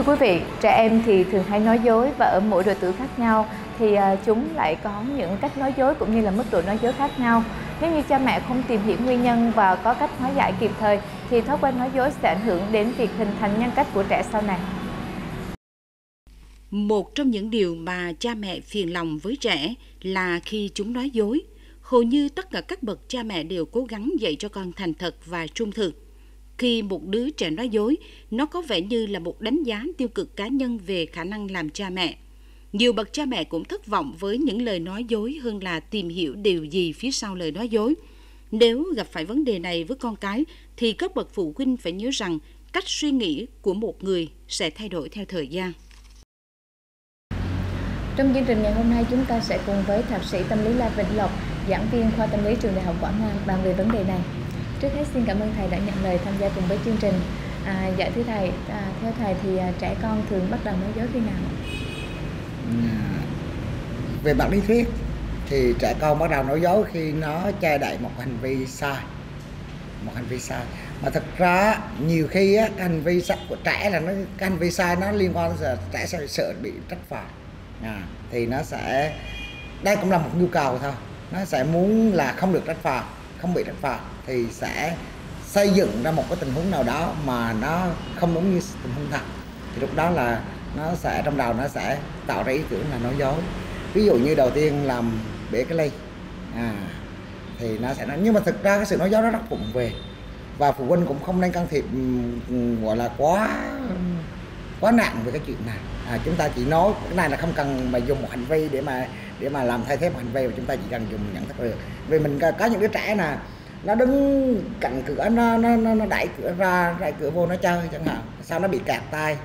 Thưa quý vị, trẻ em thì thường hay nói dối và ở mỗi độ tuổi khác nhau thì à, chúng lại có những cách nói dối cũng như là mức độ nói dối khác nhau. Nếu như cha mẹ không tìm hiểu nguyên nhân và có cách hóa giải kịp thời thì thói quen nói dối sẽ ảnh hưởng đến việc hình thành nhân cách của trẻ sau này. Một trong những điều mà cha mẹ phiền lòng với trẻ là khi chúng nói dối. Hầu như tất cả các bậc cha mẹ đều cố gắng dạy cho con thành thật và trung thực. Khi một đứa trẻ nói dối, nó có vẻ như là một đánh giá tiêu cực cá nhân về khả năng làm cha mẹ. Nhiều bậc cha mẹ cũng thất vọng với những lời nói dối hơn là tìm hiểu điều gì phía sau lời nói dối. Nếu gặp phải vấn đề này với con cái thì các bậc phụ huynh phải nhớ rằng cách suy nghĩ của một người sẽ thay đổi theo thời gian. Trong chương trình ngày hôm nay chúng ta sẽ cùng với thạc sĩ tâm lý La Vĩnh Lộc, giảng viên khoa tâm lý trường Đại học Quảng Nam bàn về vấn đề này. Trước hết xin cảm ơn thầy đã nhận lời tham gia cùng với chương trình. À, dạ thưa thầy, à, theo thầy thì à, trẻ con thường bắt đầu nói dối khi nào? À, về mặt lý thuyết thì trẻ con bắt đầu nói dối khi nó che đậy một hành vi sai một hành vi sai mà thực ra nhiều khi á, cái hành vi sai của trẻ là nó cái hành vi sai nó liên quan là trẻ sẽ sợ bị trách phạt à, thì nó sẽ đây cũng là một nhu cầu thôi nó sẽ muốn là không được trách phạt không bị trách phạt thì sẽ xây dựng ra một cái tình huống nào đó mà nó không đúng như tình huống thật. Thì lúc đó là nó sẽ trong đầu nó sẽ tạo ra ý tưởng là nói dối. Ví dụ như đầu tiên làm bể cái ly. À, thì nó sẽ nói nhưng mà thực ra cái sự nói dối nó rất vụng về. Và phụ huynh cũng không nên can thiệp gọi là quá quá nặng về cái chuyện này. À, chúng ta chỉ nói cái này là không cần mà dùng một hành vi để mà để mà làm thay thế một hành vi mà chúng ta chỉ cần dùng nhận thức được. Vì mình có những đứa trẻ là nó đứng cạnh cửa nó nó nó, nó đẩy cửa ra đẩy cửa vô nó chơi chẳng hạn. Sao nó bị kẹt tay.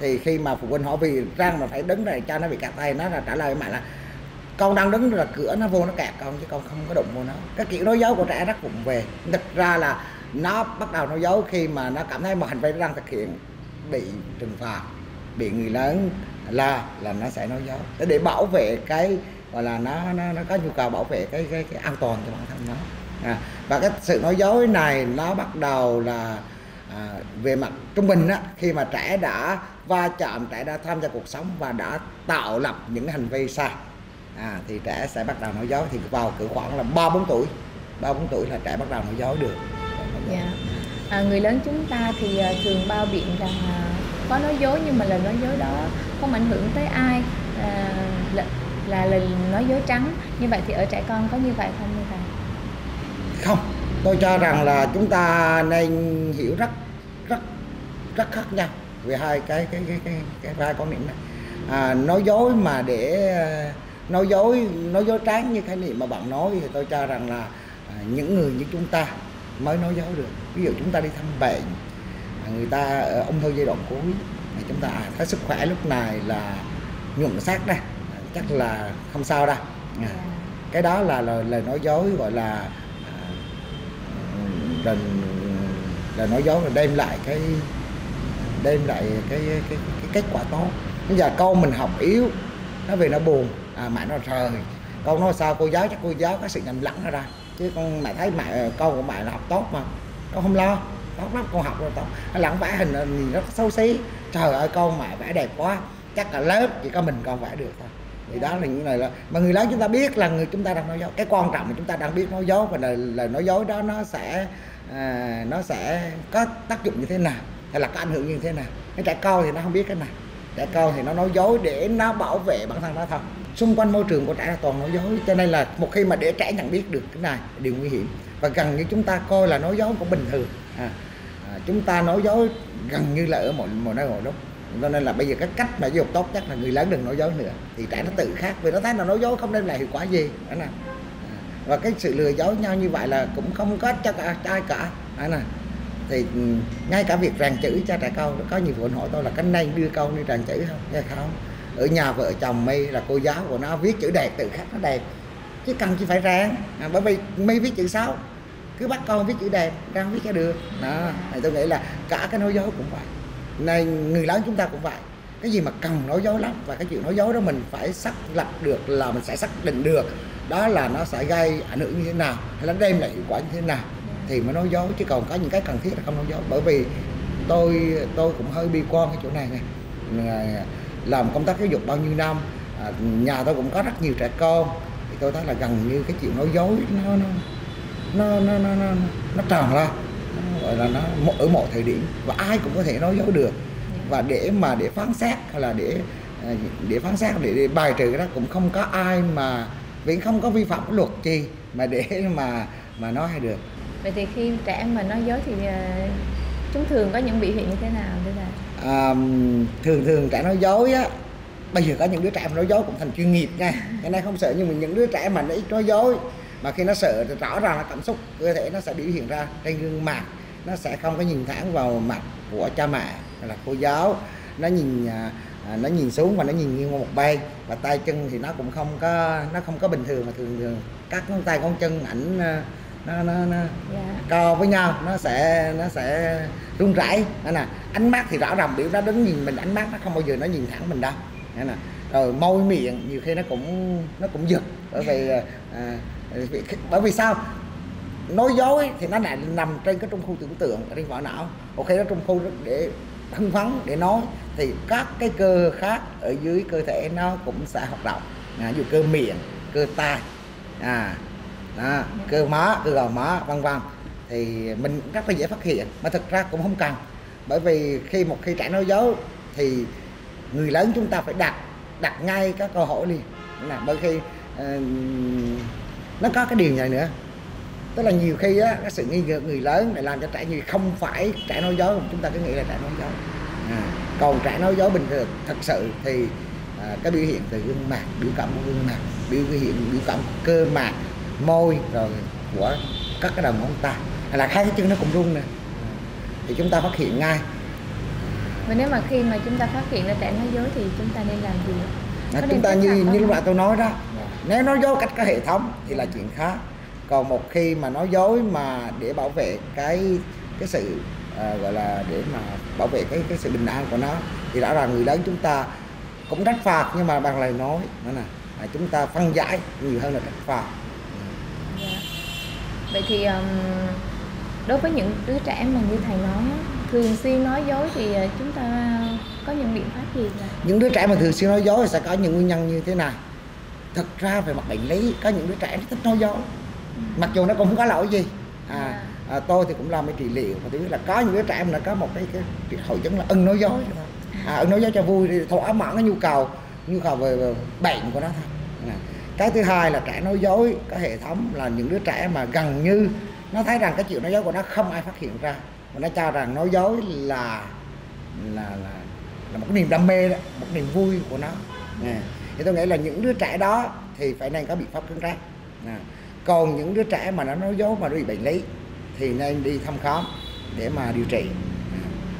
Thì khi mà phụ huynh hỏi vì răng mà phải đứng này cho nó bị kẹt tay nó là trả lời mẹ là con đang đứng là cửa nó vô nó kẹt con chứ con không có đụng vô nó. Cái kiểu nói dối của trẻ rất cũng về. Thực ra là nó bắt đầu nói dối khi mà nó cảm thấy một hành vi đang thực hiện bị trừng phạt bị người lớn la là nó sẽ nói dối. Để bảo vệ cái gọi là nó nó, nó có nhu cầu bảo vệ cái cái, cái an toàn cho bản thân nó à, và cái sự nói dối này nó bắt đầu là à, về mặt trung bình á khi mà trẻ đã va chạm trẻ đã tham gia cuộc sống và đã tạo lập những hành vi sai à, thì trẻ sẽ bắt đầu nói dối. Thì vào cỡ khoảng là ba bốn tuổi ba bốn tuổi là trẻ bắt đầu nói dối được. Dạ. à, người lớn chúng ta thì à, thường bao biện rằng có nói dối nhưng mà lời nói dối đó không ảnh hưởng tới ai à, là, là lời nói dối trắng. Như vậy thì ở trẻ con có như vậy không như vậy? Không tôi cho rằng là chúng ta nên hiểu rất rất rất khác nhau về hai cái cái cái cái, cái hai quan niệm này à, nói dối mà để nói dối nói dối trắng như khái niệm mà bạn nói thì tôi cho rằng là à, những người như chúng ta mới nói dối được. Ví dụ chúng ta đi thăm bệnh người ta ở ung thư giai đoạn cuối thì chúng ta à, thấy sức khỏe lúc này là nhuận sắc đây. Chắc là không sao đâu. À, cái đó là lời, lời nói dối gọi là à, là nói dối là đem lại cái đem lại cái cái, cái, cái kết quả tốt. Bây giờ con mình học yếu nó về nó buồn à, mẹ nó trời con nói sao cô giáo chắc cô giáo có sự nhầm lẫn ra. Chứ con mẹ thấy mẹ con của mẹ là học tốt mà. Con không lo tốt lắm con học rồi tốt. Lẫn vẽ hình nhìn rất xấu xí. Trời ơi con mẹ vẽ đẹp quá. Chắc cả lớp chỉ có mình con vẽ được thôi. Thì đó là những lời là mà người lớn chúng ta biết là người chúng ta đang nói dối. Cái quan trọng là chúng ta đang biết nói dối và lời, lời nói dối đó nó sẽ à, nó sẽ có tác dụng như thế nào hay là có ảnh hưởng như thế nào? Cái trẻ con thì nó không biết cái này. Trẻ con thì nó nói dối để nó bảo vệ bản thân nó thôi. Xung quanh môi trường của trẻ là toàn nói dối cho nên là một khi mà để trẻ nhận biết được cái này điều nguy hiểm. Và gần như chúng ta coi là nói dối cũng bình thường. À, à, chúng ta nói dối gần như là ở mọi mọi nơi mọi lúc. Cho nên là bây giờ cái cách mà giáo dục tốt nhất là người lớn đừng nói dối nữa. Thì trẻ nó tự khác vì nó thấy là nói dối không đem lại hiệu quả gì. Đó nè và cái sự lừa dối nhau như vậy là cũng không có cho cả trai cả. Đó là thì ừ, ngay cả việc ràng chữ cho trẻ con có nhiều phụ huynh hỏi tôi là cái nên đưa con đi ràng chữ không? Hay không? Ở nhà vợ chồng mi là cô giáo của nó viết chữ đẹp tự khắc nó đẹp. Chứ cần chỉ phải ràng. À, bởi vì mi viết chữ xấu cứ bắt con viết chữ đẹp răng viết cho được. Đó thì tôi nghĩ là cả cái nói dối cũng vậy. Này người lớn chúng ta cũng vậy. Cái gì mà cần nói dối lắm và cái chuyện nói dối đó mình phải xác lập được là mình sẽ xác định được đó là nó sẽ gây ảnh hưởng như thế nào hay là đem lại hiệu quả như thế nào thì mới nói dối chứ còn có những cái cần thiết là không nói dối. Bởi vì tôi tôi cũng hơi bi quan cái chỗ này này làm công tác giáo dục bao nhiêu năm à, nhà tôi cũng có rất nhiều trẻ con thì tôi thấy là gần như cái chuyện nói dối nó nó nó nó nó nó, nó tràn ra nó gọi là nó ở mọi thời điểm và ai cũng có thể nói dối được. Và để mà để phán xét hay là để à, để phán xét để, để bài trừ đó cũng không có ai mà vì không có vi phạm pháp luật chi mà để mà mà nói hay được. Vậy thì khi trẻ mà nói dối thì uh, chúng thường có những biểu hiện như thế nào thưa thầy à, thường thường trẻ nói dối á bây giờ có những đứa trẻ mà nói dối cũng thành chuyên nghiệp nha. Cái này không sợ nhưng mà những đứa trẻ mà nó ít nói dối mà khi nó sợ thì rõ ràng là cảm xúc cơ thể nó sẽ biểu hiện ra trên gương mặt nó sẽ không có nhìn thẳng vào mặt của cha mẹ là cô giáo. Nó nhìn à, à, nó nhìn xuống và nó nhìn nghiêng một bên và tay chân thì nó cũng không có nó không có bình thường mà thường thường các ngón tay ngón chân ảnh à, nó nó, nó dạ. co với nhau nó sẽ nó sẽ run rẩy. Nè ánh mắt thì rõ ràng biểu nó đứng nhìn mình ánh mắt nó không bao giờ nó nhìn thẳng mình đâu. Nè rồi môi miệng nhiều khi nó cũng nó cũng giật bởi vì à, vì- bởi vì sao? Nói dối thì nó lại nằm trên cái trung khu tưởng tượng trên vỏ não. Khi nó trung khu để hưng phấn để nói thì các cái cơ khác ở dưới cơ thể nó cũng sẽ hoạt động. À, ví dụ cơ miệng cơ tai à à cơ má cơ gò má vân vân. Thì mình rất là dễ phát hiện mà thực ra cũng không cần. Bởi vì khi một khi trẻ nói dối thì người lớn chúng ta phải đặt đặt ngay các câu hỏi liền là bởi khi uh, nó có cái điều này nữa? Tức là nhiều khi á cái sự nghi ngờ người lớn lại làm cho trẻ như không phải trẻ nói dối chúng ta cứ nghĩ là trẻ nói dối. À, còn trẻ nói dối bình thường thật sự thì à, cái biểu hiện từ gương mặt biểu cảm của gương mặt biểu hiện biểu cảm cơ mặt môi rồi của các cái đầu ngón tay. Là hai cái chân nó cũng rung nè. Thì chúng ta phát hiện ngay. Và nếu mà khi mà chúng ta phát hiện ra trẻ nói dối thì chúng ta nên làm gì? Đó, Có chúng ta như như lúc nãy tôi nói đó nếu nói dối cách có hệ thống thì là chuyện khác còn một khi mà nói dối mà để bảo vệ cái cái sự à, gọi là để mà bảo vệ cái cái sự bình an của nó thì rõ ràng người lớn chúng ta cũng trách phạt nhưng mà bằng lời nói. Đó nè à, chúng ta phân giải nhiều hơn là trách phạt. Dạ. vậy thì um, đối với những đứa trẻ mà như thầy nói thường xuyên nói dối thì ờ, chúng ta có những biện pháp gì là những đứa trẻ mà thường xuyên nói dối thì sẽ có những nguyên nhân như thế này. Thực ra về mặt bệnh lý có những đứa trẻ nó thích nói dối mặc dù nó cũng không có lỗi gì. À, à tôi thì cũng làm cái trị liệu và tôi biết là có những đứa trẻ mà nó có một cái, cái, cái hội chứng là ưng nói dối. À, ưng nói dối cho vui thì thỏa mãn cái nhu cầu nhu cầu về, về bệnh của nó thôi. À. cái thứ hai là trẻ nói dối có hệ thống là những đứa trẻ mà gần như nó thấy rằng cái chuyện nói dối của nó không ai phát hiện ra và nó cho rằng nói dối là là là là một cái niềm đam mê đó một niềm vui của nó. À. thì tôi nghĩ là những đứa trẻ đó thì phải nên có biện pháp cứng rắn. À còn những đứa trẻ mà nó nói dối mà nó bị bệnh lý, thì nên đi thăm khám để mà điều trị.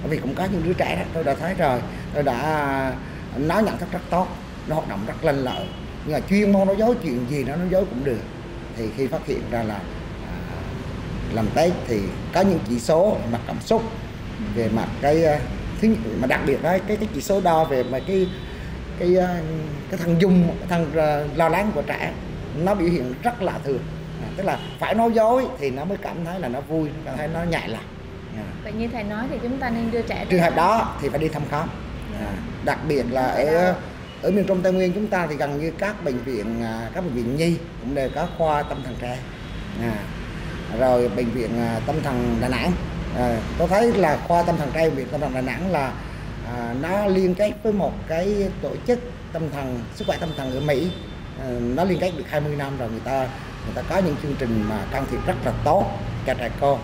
Bởi vì cũng có những đứa trẻ đó, tôi đã thấy rồi, tôi đã à, nó nhận thức rất tốt, nó hoạt động rất lanh lợi. Nhưng mà chuyên môn nói dối, chuyện gì nó nói dối cũng được. Thì khi phát hiện ra là à, làm test thì có những chỉ số mặt cảm xúc, về mặt cái à, thứ mà đặc biệt đó, cái cái chỉ số đo về mà cái cái cái thằng dung cái thằng lo lắng của trẻ, nó biểu hiện rất là thường tức là phải nói dối thì nó mới cảm thấy là nó vui nó cảm thấy nó nhạy lòng. À. vậy như thầy nói thì chúng ta nên đưa trẻ trường hợp đó thì phải đi thăm khám. À, đặc biệt là ở ở miền trung tây nguyên chúng ta thì gần như các bệnh viện à, các bệnh viện nhi cũng đều có khoa tâm thần trẻ. À, rồi bệnh viện à, tâm thần đà nẵng. À, tôi thấy là khoa tâm thần trẻ bệnh viện tâm thần đà nẵng là à, nó liên kết với một cái tổ chức tâm thần sức khỏe tâm thần ở mỹ. À, nó liên kết được 20 năm rồi người ta người ta có những chương trình mà can thiệp rất là tốt. Cho trẻ con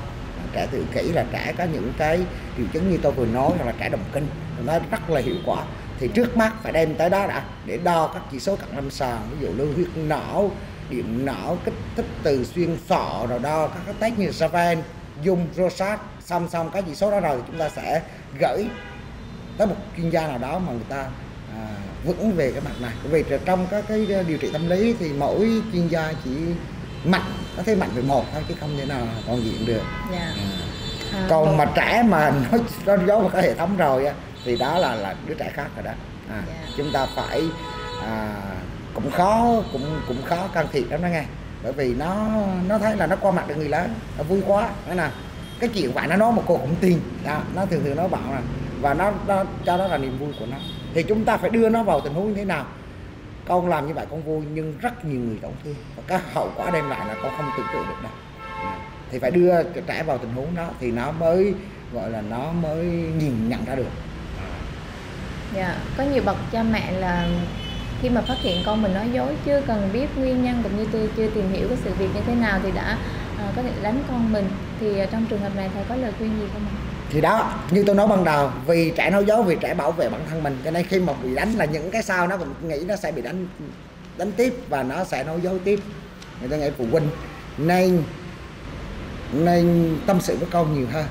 trẻ tự kỷ là trẻ có những cái triệu chứng như tôi vừa nói hoặc là trẻ đồng kinh nó rất là hiệu quả. Thì trước mắt phải đem tới đó đã để đo các chỉ số cận lâm sàng ví dụ lưu huyết não điện não kích thích từ xuyên sọ rồi đo các cái test như Savan, dung, Rosat xong xong các chỉ số đó rồi thì chúng ta sẽ gửi tới một chuyên gia nào đó mà người ta à, vững về cái mặt này. Vì trong các cái điều trị tâm lý thì mỗi chuyên gia chỉ mạnh có thể mạnh về một thôi chứ không thể nào toàn diện được. Dạ. À. À, còn một- mà trẻ mà nó nó giấu một cái hệ thống rồi á thì đó là là đứa trẻ khác rồi đó. À, Dạ. chúng ta phải à, cũng khó cũng cũng khó can thiệp lắm đó nghe. Bởi vì nó nó thấy là nó qua mặt được người lớn nó vui quá đó nè cái chuyện bạn nó nói một cô cũng tin đó nó thường thường nó bảo là và nó, nó cho nó là niềm vui của nó thì chúng ta phải đưa nó vào tình huống như thế nào? Con làm như vậy con vui nhưng rất nhiều người tổn thương. Và các hậu quả đem lại là con không tưởng tượng được đâu. Thì phải đưa trẻ vào tình huống đó thì nó mới gọi là nó mới nhìn nhận ra được. Dạ có nhiều bậc cha mẹ là khi mà phát hiện con mình nói dối chưa cần biết nguyên nhân cũng như chưa tìm hiểu cái sự việc như thế nào thì đã uh, có thể đánh con mình. Thì uh, trong trường hợp này thầy có lời khuyên gì không ạ? Thì đó như tôi nói ban đầu vì trẻ nói dối vì trẻ bảo vệ bản thân mình cho nên khi mà bị đánh là những cái sau nó cũng nghĩ nó sẽ bị đánh đánh tiếp và nó sẽ nói dối tiếp. Người ta nghĩ phụ huynh nên nên tâm sự với con nhiều hơn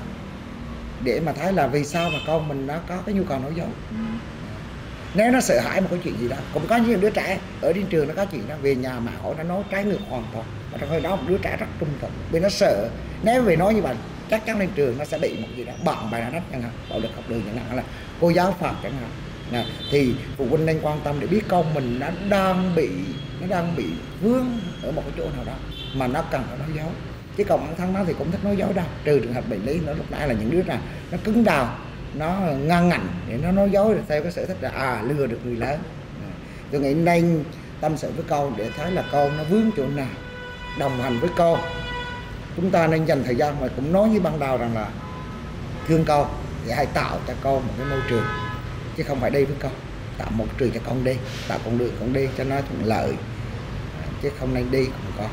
để mà thấy là vì sao mà con mình nó có cái nhu cầu nói dối. Ừ. nếu nó sợ hãi một cái chuyện gì đó cũng có những đứa trẻ ở trên trường nó có chuyện đó về nhà mà hỏi nó nói trái ngược hoàn toàn và trong khi đó một đứa trẻ rất trung thực vì nó sợ. Nếu về nói như vậy chắc chắn lên trường nó sẽ bị một gì đó bạn bài đánh chẳng hạn, bạo lực học đường chẳng hạn là cô giáo phạt chẳng hạn. Nè, thì phụ huynh nên quan tâm để biết con mình nó đang bị, nó đang bị vướng ở một cái chỗ nào đó mà nó cần phải nói dối. Chứ còn bản thân nó thì cũng thích nói dối đâu, trừ trường hợp bệnh lý nó lúc nãy là những đứa nào nó cứng đầu nó ngang ngạnh để nó nói dối theo cái sở thích là à lừa được người lớn. Tôi nghĩ nên tâm sự với con để thấy là con nó vướng chỗ nào, đồng hành với con chúng ta nên dành thời gian mà cũng nói như ban đầu rằng là thương con thì hãy tạo cho con một cái môi trường chứ không phải đi với con tạo một trường cho con đi tạo con đường con đi cho nó thuận lợi chứ không nên đi cùng con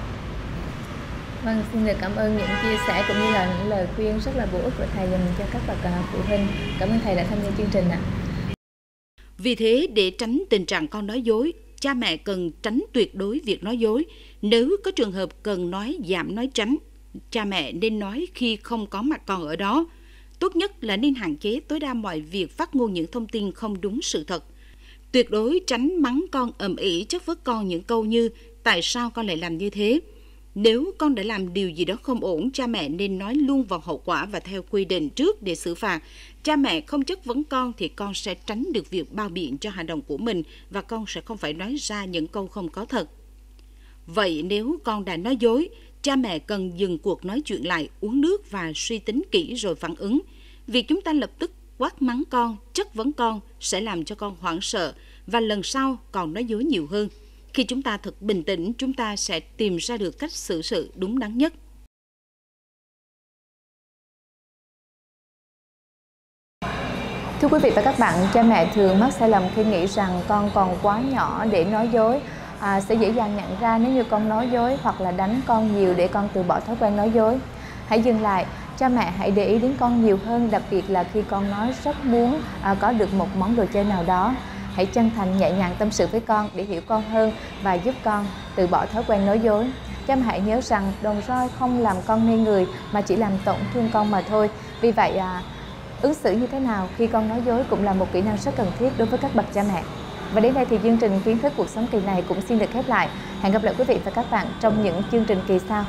Vâng, xin được cảm ơn những chia sẻ cũng như là những lời khuyên rất là bổ ích của thầy dành cho các bậc à, phụ huynh. Cảm ơn thầy đã tham gia chương trình ạ. Vì thế, để tránh tình trạng con nói dối, cha mẹ cần tránh tuyệt đối việc nói dối. Nếu có trường hợp cần nói giảm nói tránh, cha mẹ nên nói khi không có mặt con ở đó. Tốt nhất là nên hạn chế tối đa mọi việc phát ngôn những thông tin không đúng sự thật. Tuyệt đối tránh mắng con ầm ĩ chất vấn con những câu như tại sao con lại làm như thế. Nếu con đã làm điều gì đó không ổn, cha mẹ nên nói luôn vào hậu quả và theo quy định trước để xử phạt. Cha mẹ không chất vấn con thì con sẽ tránh được việc bao biện cho hành động của mình và con sẽ không phải nói ra những câu không có thật. Vậy nếu con đã nói dối, cha mẹ cần dừng cuộc nói chuyện lại, uống nước và suy tính kỹ rồi phản ứng. Việc chúng ta lập tức quát mắng con, chất vấn con sẽ làm cho con hoảng sợ và lần sau còn nói dối nhiều hơn. Khi chúng ta thật bình tĩnh, chúng ta sẽ tìm ra được cách xử sự đúng đắn nhất. Thưa quý vị và các bạn, cha mẹ thường mắc sai lầm khi nghĩ rằng con còn quá nhỏ để nói dối à, sẽ dễ dàng nhận ra nếu như con nói dối hoặc là đánh con nhiều để con từ bỏ thói quen nói dối. Hãy dừng lại, cha mẹ hãy để ý đến con nhiều hơn, đặc biệt là khi con nói rất muốn à, có được một món đồ chơi nào đó. Hãy chân thành nhẹ nhàng tâm sự với con để hiểu con hơn và giúp con từ bỏ thói quen nói dối. Cha mẹ hãy nhớ rằng đòn roi không làm con nên người mà chỉ làm tổn thương con mà thôi. Vì vậy à, ứng xử như thế nào khi con nói dối cũng là một kỹ năng rất cần thiết đối với các bậc cha mẹ. Và đến đây thì chương trình kiến thức cuộc sống kỳ này cũng xin được khép lại. Hẹn gặp lại quý vị và các bạn trong những chương trình kỳ sau.